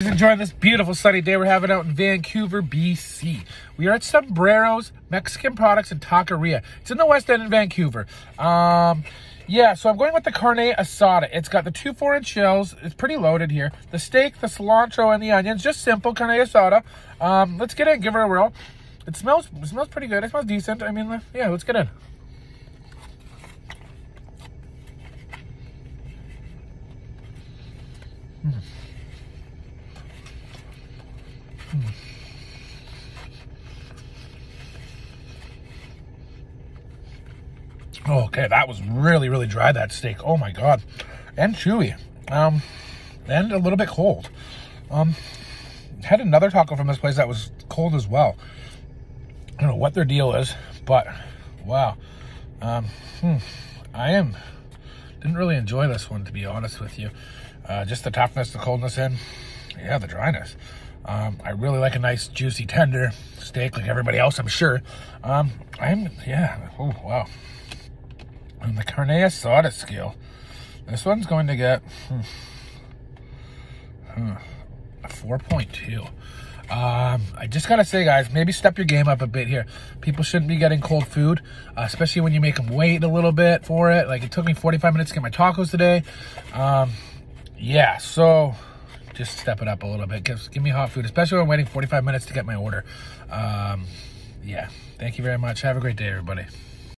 enjoying this beautiful sunny day we're having out in Vancouver, BC. We are at Sombreros Mexican Products in Taqueria. It's in the West End in Vancouver. Um, yeah, so I'm going with the carne asada. It's got the two four-inch shells. It's pretty loaded here. The steak, the cilantro, and the onions. Just simple carne asada. Um, let's get in, give her a whirl. It smells, it smells pretty good. It smells decent. I mean, yeah, let's get in. Mm. Oh, okay, that was really, really dry, that steak. Oh my God. And chewy. Um, and a little bit cold. Um, had another taco from this place that was cold as well. I don't know what their deal is, but wow. Um, hmm, I am, didn't really enjoy this one, to be honest with you. Uh, just the toughness, the coldness in, yeah, the dryness. Um, I really like a nice, juicy, tender steak like everybody else, I'm sure. Um, I'm, yeah, oh, wow. On the carne asada scale, this one's going to get hmm, hmm, a 4.2. Um, I just gotta say, guys, maybe step your game up a bit here. People shouldn't be getting cold food, uh, especially when you make them wait a little bit for it. Like, it took me 45 minutes to get my tacos today. Um, yeah, so just step it up a little bit. Give, give me hot food, especially when I'm waiting 45 minutes to get my order. Um, yeah, thank you very much. Have a great day, everybody.